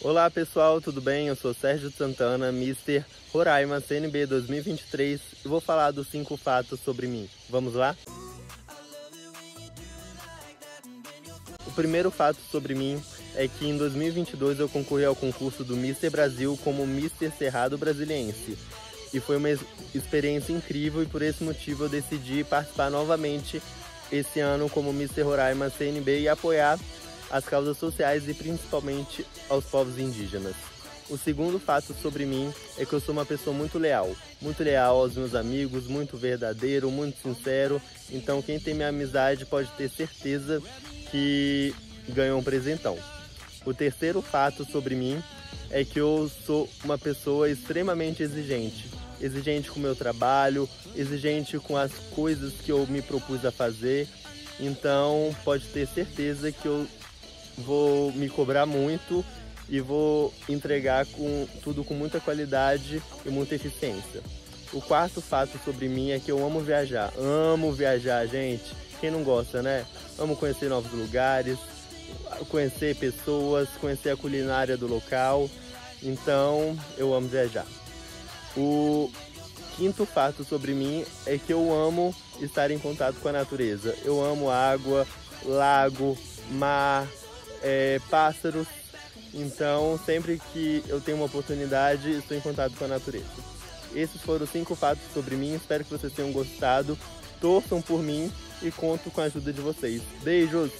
Olá pessoal, tudo bem? Eu sou Sérgio Santana, Mr. Roraima CNB 2023 e vou falar dos 5 fatos sobre mim. Vamos lá? O primeiro fato sobre mim é que em 2022 eu concorri ao concurso do Mr. Brasil como Mr. Cerrado Brasiliense. E foi uma experiência incrível e por esse motivo eu decidi participar novamente esse ano como Mr. Roraima CNB e apoiar as causas sociais e principalmente aos povos indígenas. O segundo fato sobre mim é que eu sou uma pessoa muito leal, muito leal aos meus amigos, muito verdadeiro, muito sincero. Então, quem tem minha amizade pode ter certeza que ganhou um presentão. O terceiro fato sobre mim é que eu sou uma pessoa extremamente exigente. Exigente com o meu trabalho, exigente com as coisas que eu me propus a fazer. Então, pode ter certeza que eu vou me cobrar muito e vou entregar com tudo com muita qualidade e muita eficiência. O quarto fato sobre mim é que eu amo viajar. Amo viajar, gente. Quem não gosta, né? Amo conhecer novos lugares, conhecer pessoas, conhecer a culinária do local. Então, eu amo viajar. O quinto fato sobre mim é que eu amo estar em contato com a natureza. Eu amo água, lago, mar, é, pássaros. Então, sempre que eu tenho uma oportunidade, estou em contato com a natureza. Esses foram os cinco fatos sobre mim. Espero que vocês tenham gostado. Torçam por mim e conto com a ajuda de vocês. Beijos!